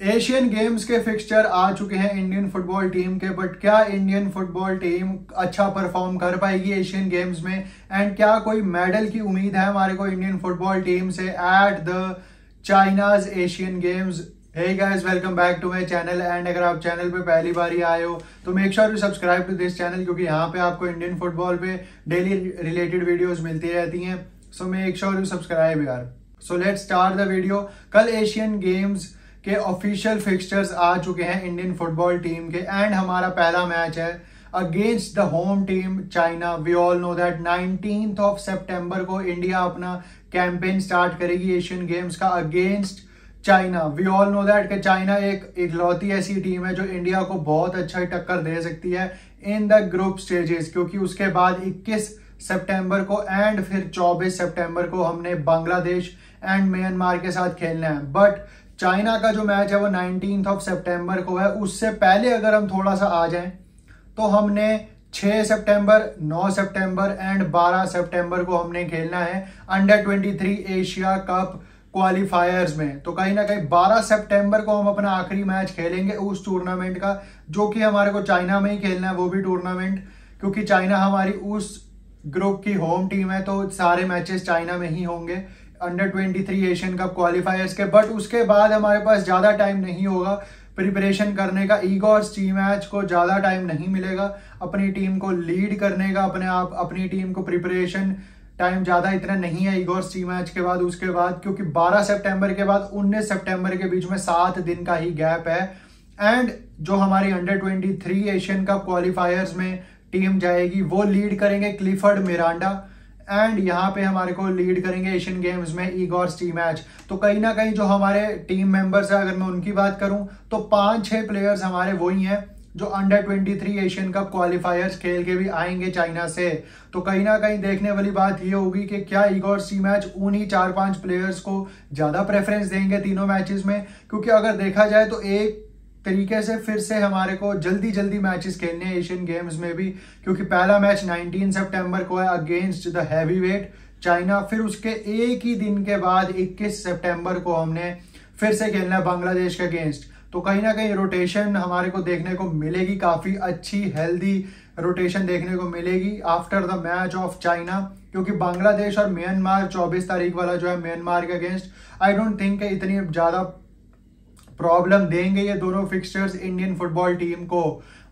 Asian games के fixture आ चुके हैं इंडियन फुटबॉल टीम के बट क्या इंडियन फुटबॉल टीम अच्छा परफॉर्म कर पाएगी एशियन गेम्स में? एंड क्या कोई मेडल की उम्मीद है हमारे को इंडियन फुटबॉल टीम से at the China's Asian games hey guys welcome back to my channel and अगर आप चैनल पे पहली बार ही आए हो तो make sure you subscribe to this channel क्योंकि यहाँ पे आपको इंडियन फुटबॉल पे डेली रिलेटेड वीडियोस मिलती रहती हैं। So make sure you subscribe यार। So let's start the video कल एशियन गेम्स के ऑफिशियल फिक्सचर्स आ चुके हैं इंडियन फुटबॉल टीम के। एंड हमारा पहला मैच है against the home team China we all know that nineteen of September को इंडिया अपना कैंपेन स्टार्ट करेगी एशियन गेम्स का against China we all know that कि चाइना एक इकलौती ऐसी टीम है जो इंडिया को बहुत अच्छा टक्कर दे सकती है इन द ग्रुप स्टेजेस क्योंकि उसके बाद 21 सितंबर को एंड फिर 24 सितंबर को हमने बांग्लादेश एंड म्यांमार के साथ खेलना है। बट चाइना का जो मैच है वो नाइनटीन ऑफ़ सेप्टेम्बर को है। उससे पहले अगर हम थोड़ा सा आ जाएँ तो हमने 6 सितंबर 9 सितंबर एंड 12 सितंबर को हमने खेलना है अंडर 23 एशिया कप क्वालिफायर्स में। तो कहीं ना कहीं 12 सितंबर को हम अपना आखिरी मैच खेलेंगे उस टूर्नामेंट का, जो कि हमारे को चाइना में ही खेलना है, वो भी टूर्नामेंट क्योंकि चाइना हमारी उस ग्रुप की होम टीम है तो सारे मैचेस चाइना में ही होंगे। अंडर 23 एशियन कप क्वालिफायर्स के बट उसके बाद हमारे पास ज़्यादा टाइम नहीं होगा प्रिपरेशन करने का। ईगोर्स टीम मैच को ज़्यादा टाइम नहीं मिलेगा अपनी टीम को लीड करने का, अपने आप, अपनी टीम को प्रिपरेशन टाइम ज़्यादा इतना नहीं है ईगोर्स टीम मैच के बाद, उसके बाद, क्योंकि 12 सितंबर के बाद 19 सितंबर के बीच में सात दिन का ही गैप है। एंड जो हमारी अंडर 23 एशियन कप क्वालिफायर्स में टीम जाएगी, वो लीड करेंगे क्लिफर्ड मिरांडा एंड यहाँ पे हमारे को लीड करेंगे एशियन गेम्स में ईगोर्स टी मैच तो कहीं ना कहीं जो हमारे टीम मेंबर्स है, अगर मैं उनकी बात करूँ तो पाँच छह प्लेयर्स हमारे वही हैं जो अंडर 23 एशियन कप क्वालिफायर्स खेल के भी आएँगे चाइना से। तो कहीं ना कहीं देखने वाली बात ये होगी कि क्या ईगोर सी मैच उन्हीं चार पाँच प्लेयर्स को ज़्यादा प्रेफरेंस देंगे तीनों मैचेस में? क्योंकि अगर देखा जाए तो एक तरीके से फिर से हमारे को जल्दी जल्दी मैचेस खेलने हैं एशियन गेम्स में भी, क्योंकि पहला मैच 19 सितंबर को है against the heavy weight China फिर उसके एक ही दिन के बाद 21 सितंबर को हमने फिर से खेलना है बांग्लादेश के अगेंस्ट तो कहीं ना कहीं रोटेशन हमारे को देखने को मिलेगी काफ़ी अच्छी हेल्दी रोटेशन देखने को मिलेगी after the match of China क्योंकि बांग्लादेश और म्यांमार 24 तारीख वाला जो है म्यांमार के अगेंस्ट आई डोंट थिंक इतनी ज़्यादा प्रॉब्लम देंगे ये दोनों फिक्सचर्स इंडियन फुटबॉल टीम को।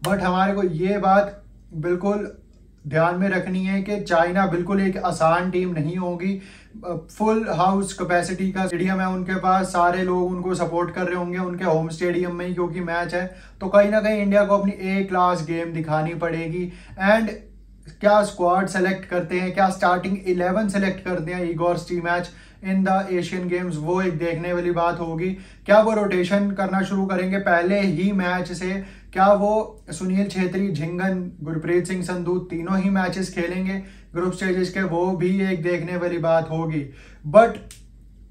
बट हमारे को ये बात बिल्कुल ध्यान में रखनी है कि चाइना बिल्कुल एक आसान टीम नहीं होगी। फुल हाउस कैपेसिटी का स्टेडियम है उनके पास, सारे लोग उनको सपोर्ट कर रहे होंगे उनके होम स्टेडियम में ही क्योंकि मैच है। तो कहीं ना कहीं इंडिया को अपनी ए क्लास गेम दिखानी पड़ेगी। एंड क्या स्क्वाड सेलेक्ट करते हैं, क्या स्टार्टिंग इलेवन सेलेक्ट करते हैं Igor Stimac in the Asian Games, वो एक देखने वाली बात होगी। क्या वो रोटेशन करना शुरू करेंगे? पहले ही मैच से क्या वो सुनील छेत्री, झिंगन, गुरप्रीत सिंह संधू तीनों ही मैचेस खेलेंगे? ग्रुप स्टेजेस के वो भी एक देखने वाली बात होगी। बट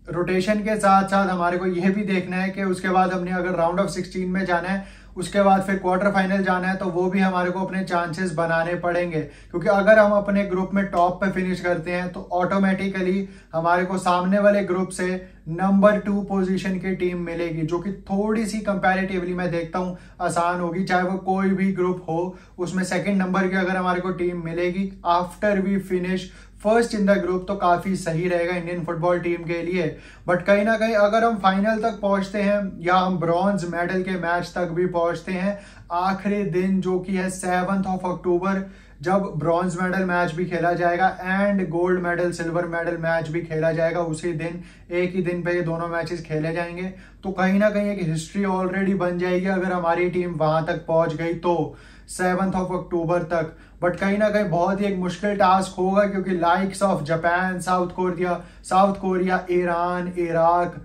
रोटेशन के साथ साथ हमारे को यह भी देखना है कि उसके बाद हमने अगर राउंड ऑफ़ सिक्सटीन में जाना है उसके बाद फिर क्वार्टर फाइनल जाना है तो वो भी हमारे को अपने चांसेस बनाने पड़ेंगे। क्योंकि अगर हम अपने ग्रुप में टॉप पे फिनिश करते हैं तो ऑटोमेटिकली हमारे को सामने वाले ग्रुप से नंबर टू पोजीशन की टीम मिलेगी, जो कि थोड़ी सी कंपैरेटिवली मैं देखता हूँ, आसान होगी। चाहे वो कोई भी ग्रुप हो, उसमें सेकंड नंबर की अगर हमारे को टीम मिलेगी after we finish first in the group तो काफ़ी सही रहेगा इंडियन फुटबॉल टीम के लिए। बट कहीं ना कहीं अगर हम फाइनल तक पहुँचते हैं, या हम ब्रॉन्ज मेडल के मैच तक भी पहुँचते हैं, आखिरी दिन जो कि है सेवंथ ऑफ़ अक्टूबर जब ब्रॉन्ज मेडल मैच भी खेला जाएगा and gold medal silver medal match भी खेला जाएगा, उसी दिन, एक ही दिन पे ये दोनों मैचेस खेले जाएँगे। तो कहीं ना कहीं एक हिस्ट्री ऑलरेडी बन जाएगी अगर हमारी टीम वहाँ तक पहुँच गई तो सेवंथ ऑफ़ अक्टूबर तक। बट कहीं ना कहीं बहुत ही एक मुश्किल टास्क होगा क्योंकि likes of Japan South Korea South Korea Iran Iraq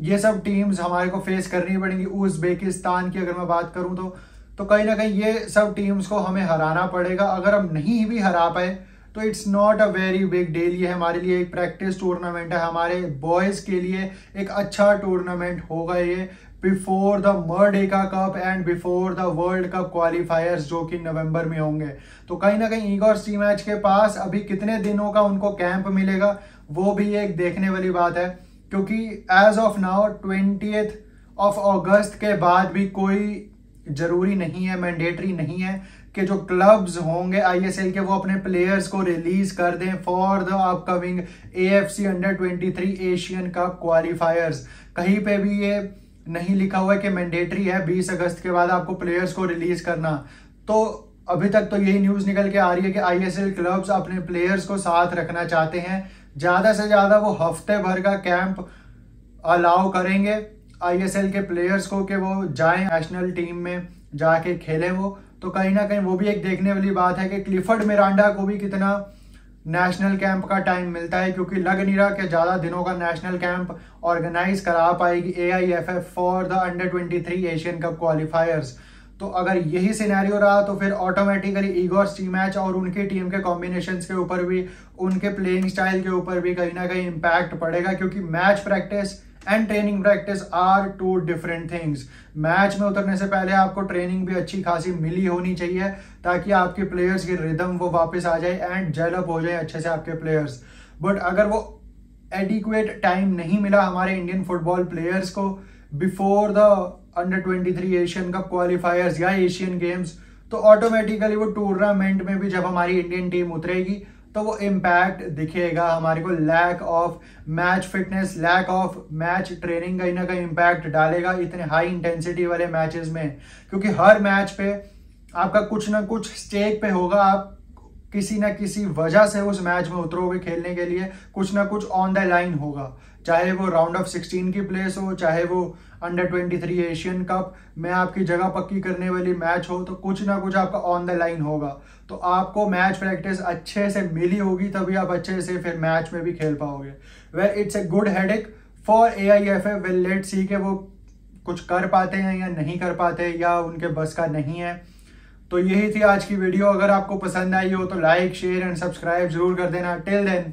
ये सब टीम्स हमारे को फेस करनी पड़ेंगी। उज्बेकिस्तान की अगर मैं बात करूँ तो तो कहीं ना कहीं ये सब टीम्स को हमें हराना पड़ेगा। अगर हम नहीं भी हरा पाए तो it's not a very big deal ये हमारे लिए एक प्रैक्टिस टूर्नामेंट है। हमारे बॉयज़ के लिए एक अच्छा टूर्नामेंट होगा ये। Before the Merdeka cup and before the World Cup qualifiers जो कि नवंबर में होंगे। तो कहीं ना कहीं ईगोर सी मैच के पास अभी कितने दिनों का उनको कैंप मिलेगा, वो भी एक देखने वाली बात है। क्योंकि as of now twenty of August के बाद भी कोई ज़रूरी नहीं है मैंडेटरी नहीं है कि जो क्लब्स होंगे आईएसएल के, वो अपने प्लेयर्स को रिलीज़ कर दें for the upcoming AFC under 23 Asian Cup qualifiers कहीं पे भी ये नहीं लिखा हुआ है कि मैंडेटरी है 20 अगस्त के बाद आपको प्लेयर्स को रिलीज़ करना। तो अभी तक तो यही न्यूज़ निकल के आ रही है कि आईएसएल क्लब्स अपने प्लेयर्स को साथ रखना चाहते हैं। ज़्यादा से ज़्यादा वो हफ़्ते भर का कैंप अलाउ करेंगे। आईएसएल के प्लेयर्स को कि वो जाएँ नेशनल टीम में जाके खेलें वो तो कहीं ना कहीं वो भी एक देखने वाली बात है कि क्लिफर्ड मिरांडा को भी कितना नेशनल कैंप का टाइम मिलता है, क्योंकि लग नहीं रहा कि ज़्यादा दिनों का नेशनल कैंप ऑर्गेनाइज करा पाएगी A I F F for the under twenty three Asian Cup qualifiers तो अगर यही सिनेरियो रहा तो फिर ऑटोमेटिकली ईगोर टी मैच और उनकी टीम के कॉम्बिनेशन के ऊपर भी, उनके प्लेइंग स्टाइल के ऊपर भी कहीं ना कहीं इम्पैक्ट पड़ेगा, क्योंकि match practice and training practice are two different things match में उतरने से पहले आपको ट्रेनिंग भी अच्छी खासी मिली होनी चाहिए, ताकि आपके प्लेयर्स की रिदम वो वापस आ जाए एंड जेलअप हो जाए अच्छे से आपके प्लेयर्स बट अगर वो एडिक्वेट टाइम नहीं मिला हमारे इंडियन फुटबॉल प्लेयर्स को before the under 23 Asian Cup qualifiers या एशियन गेम्स तो ऑटोमेटिकली वो टूर्नामेंट में भी जब हमारी इंडियन टीम उतरेगी तो वो इम्पैक्ट दिखेगा हमारे को lack of match fitness lack of match training कहीं ना कहीं इम्पैक्ट डालेगा इतने हाई इंटेंसिटी वाले मैचेस में। क्योंकि हर मैच पे आपका कुछ ना कुछ स्टेक पे होगा, आप किसी ना किसी वजह से उस मैच में उतरोगे खेलने के लिए, कुछ ना कुछ ऑन द लाइन होगा। चाहे वो राउंड ऑफ़ सिक्सटीन की प्लेस हो, चाहे वो under twenty three Asian Cup में आपकी जगह पक्की करने वाली मैच हो तो कुछ ना कुछ आपका ऑन द लाइन होगा। तो आपको मैच प्रैक्टिस अच्छे से मिली होगी, तभी आप अच्छे से फिर मैच में भी खेल पाओगे। Well it's a good headache for A I F F well let see के वो कुछ कर पाते हैं या नहीं कर पाते, या उनके बस का नहीं है। तो यही थी आज की वीडियो अगर आपको पसंद आई हो तो लाइक शेयर एंड सब्सक्राइब ज़रूर कर देना। Till then